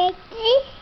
Aqui.